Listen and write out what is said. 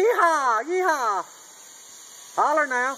Yeehaw! Yeehaw! Holler now.